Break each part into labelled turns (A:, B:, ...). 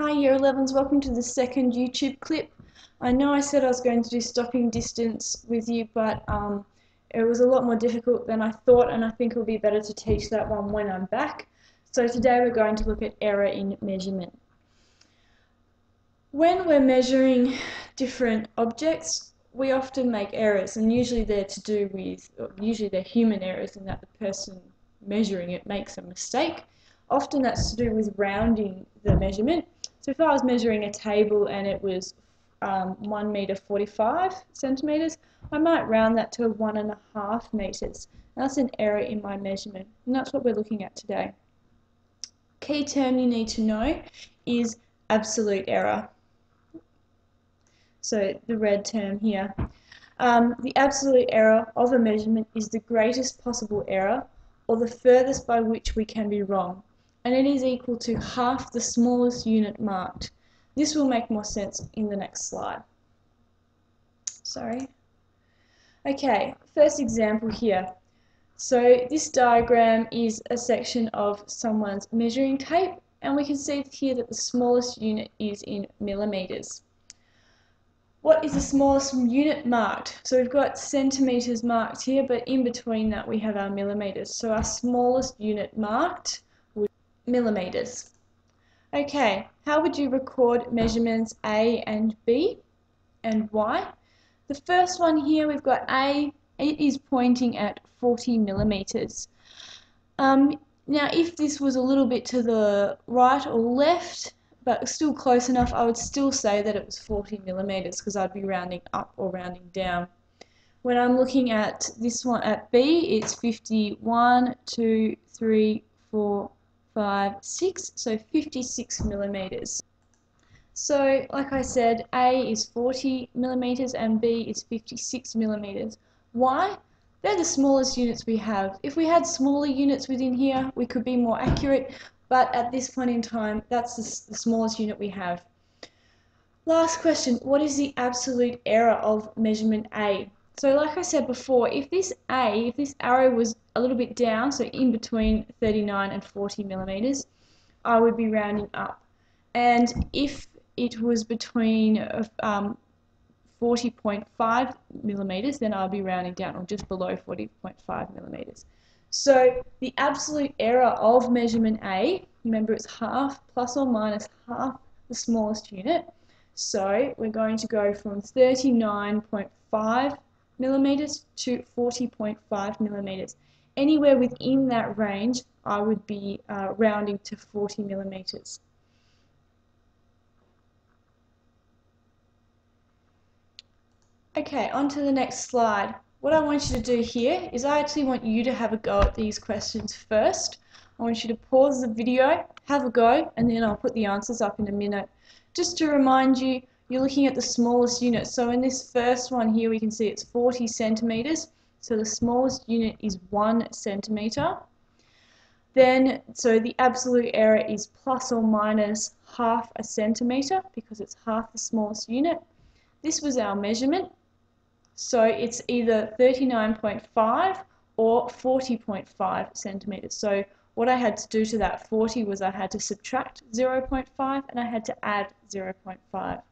A: Hi Year 11s, welcome to the second YouTube clip. I know I said I was going to do stopping distance with you, but um, it was a lot more difficult than I thought and I think it'll be better to teach that one when I'm back. So today we're going to look at error in measurement. When we're measuring different objects, we often make errors and usually they're to do with, usually they're human errors in that the person measuring it makes a mistake. Often that's to do with rounding the measurement so if I was measuring a table and it was um, 1 metre 45 centimetres, I might round that to 1.5 metres. That's an error in my measurement, and that's what we're looking at today. Key term you need to know is absolute error. So the red term here. Um, the absolute error of a measurement is the greatest possible error or the furthest by which we can be wrong and it is equal to half the smallest unit marked. This will make more sense in the next slide. Sorry. Okay, first example here. So this diagram is a section of someone's measuring tape and we can see here that the smallest unit is in millimetres. What is the smallest unit marked? So we've got centimetres marked here, but in between that we have our millimetres. So our smallest unit marked millimeters. Okay, how would you record measurements A and B and why? The first one here, we've got A, it is pointing at 40 millimeters. Um, now, if this was a little bit to the right or left, but still close enough, I would still say that it was 40 millimeters because I'd be rounding up or rounding down. When I'm looking at this one at B, it's 51, 2, 3, 4, 5, 6, so 56 millimeters. So, like I said, A is 40 millimeters and B is 56 millimeters. Why? They're the smallest units we have. If we had smaller units within here, we could be more accurate, but at this point in time, that's the, the smallest unit we have. Last question, what is the absolute error of measurement A? So like I said before, if this A, if this arrow was a little bit down, so in between 39 and 40 millimeters, I would be rounding up. And if it was between um, 40.5 millimeters, then I'll be rounding down or just below 40.5 millimeters. So the absolute error of measurement A, remember it's half plus or minus half the smallest unit. So we're going to go from 39.5 millimeters to 40.5 millimeters. Anywhere within that range, I would be uh, rounding to 40 millimeters. Okay, on to the next slide. What I want you to do here is I actually want you to have a go at these questions first. I want you to pause the video, have a go, and then I'll put the answers up in a minute. Just to remind you, you're looking at the smallest unit. So in this first one here, we can see it's 40 centimeters. So the smallest unit is one centimeter. Then, so the absolute error is plus or minus half a centimeter because it's half the smallest unit. This was our measurement. So it's either 39.5 or 40.5 centimeters. So what I had to do to that 40 was I had to subtract 0.5 and I had to add 0.5.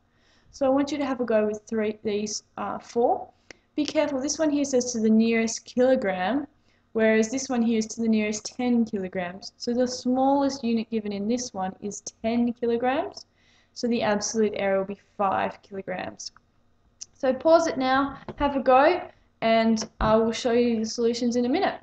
A: So I want you to have a go with three, these uh, four. Be careful, this one here says to the nearest kilogram, whereas this one here is to the nearest 10 kilograms. So the smallest unit given in this one is 10 kilograms, so the absolute error will be 5 kilograms. So pause it now, have a go, and I will show you the solutions in a minute.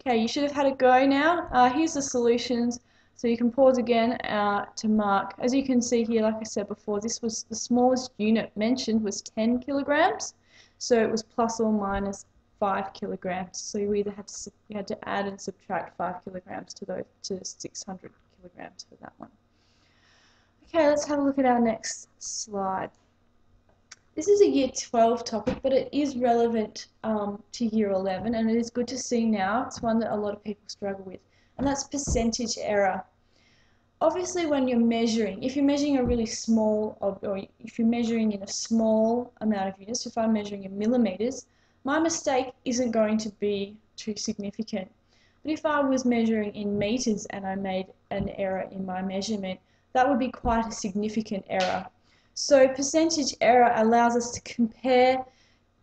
A: Okay, you should have had a go now. Uh, here's the solutions. So you can pause again uh, to mark. As you can see here, like I said before, this was the smallest unit mentioned was 10 kilograms. So it was plus or minus 5 kilograms. So you either had to, you had to add and subtract 5 kilograms to, those, to 600 kilograms for that one. Okay, let's have a look at our next slide. This is a year 12 topic, but it is relevant um, to year 11, and it is good to see now. It's one that a lot of people struggle with and that's percentage error. Obviously when you're measuring, if you're measuring a really small, or if you're measuring in a small amount of units, if I'm measuring in millimeters, my mistake isn't going to be too significant. But if I was measuring in meters and I made an error in my measurement, that would be quite a significant error. So percentage error allows us to compare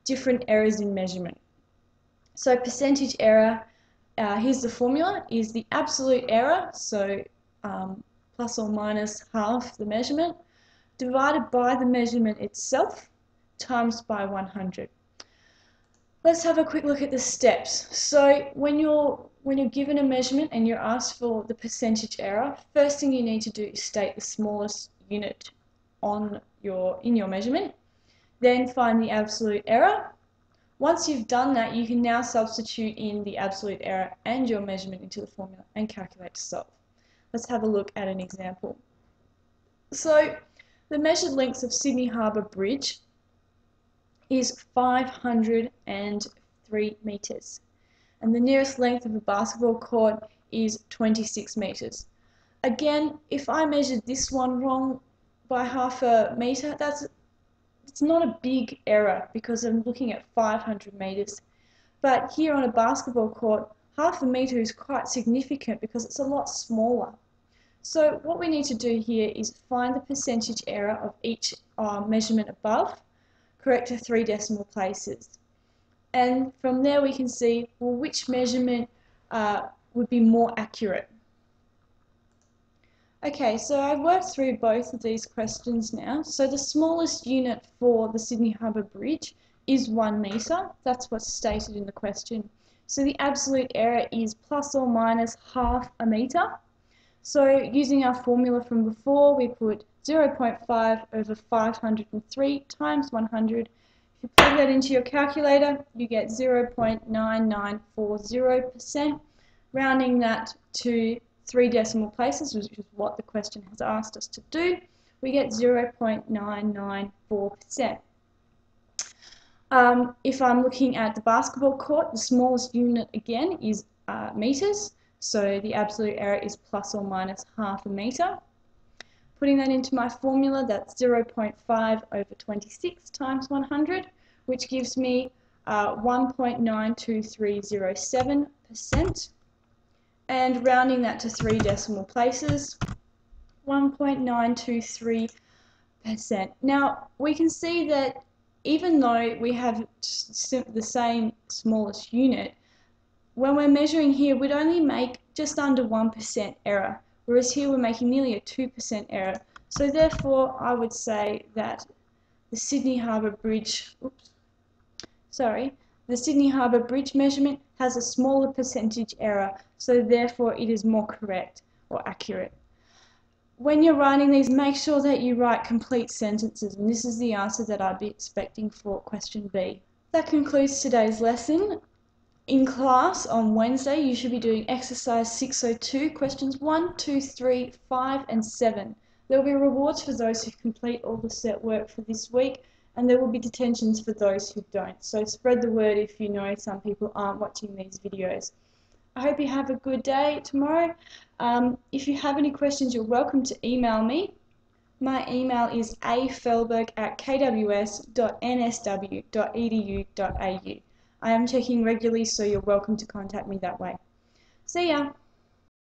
A: different errors in measurement. So percentage error, uh, here's the formula, is the absolute error, so um, plus or minus half the measurement, divided by the measurement itself, times by 100. Let's have a quick look at the steps. So when you're when you're given a measurement and you're asked for the percentage error, first thing you need to do is state the smallest unit on your in your measurement. Then find the absolute error. Once you've done that, you can now substitute in the absolute error and your measurement into the formula and calculate to solve. Let's have a look at an example. So the measured length of Sydney Harbour Bridge is 503 metres and the nearest length of a basketball court is 26 metres. Again, if I measured this one wrong by half a metre, that's it's not a big error because I'm looking at 500 metres. But here on a basketball court, half a metre is quite significant because it's a lot smaller. So what we need to do here is find the percentage error of each uh, measurement above, correct to three decimal places. And from there we can see well, which measurement uh, would be more accurate. Okay, so I've worked through both of these questions now. So the smallest unit for the Sydney Harbour Bridge is one metre. That's what's stated in the question. So the absolute error is plus or minus half a metre. So using our formula from before, we put 0.5 over 503 times 100. If you plug that into your calculator, you get 0.9940%. Rounding that to three decimal places, which is what the question has asked us to do, we get 0.994%. Um, if I'm looking at the basketball court, the smallest unit again is uh, meters. So the absolute error is plus or minus half a metre. Putting that into my formula, that's 0.5 over 26 times 100, which gives me uh, 1.92307%. And rounding that to three decimal places, 1.923%. Now, we can see that even though we have the same smallest unit, when we're measuring here, we'd only make just under 1% error, whereas here we're making nearly a 2% error. So therefore, I would say that the Sydney Harbour Bridge, oops, sorry, the Sydney Harbour Bridge measurement has a smaller percentage error, so therefore it is more correct or accurate. When you're writing these, make sure that you write complete sentences, and this is the answer that I'd be expecting for question B. That concludes today's lesson. In class on Wednesday, you should be doing exercise 602, questions 1, 2, 3, 5, and 7. There will be rewards for those who complete all the set work for this week, and there will be detentions for those who don't. So spread the word if you know some people aren't watching these videos. I hope you have a good day tomorrow. Um, if you have any questions, you're welcome to email me. My email is afehlberg at kws.nsw.edu.au. I am checking regularly, so you're welcome to contact me that way. See ya!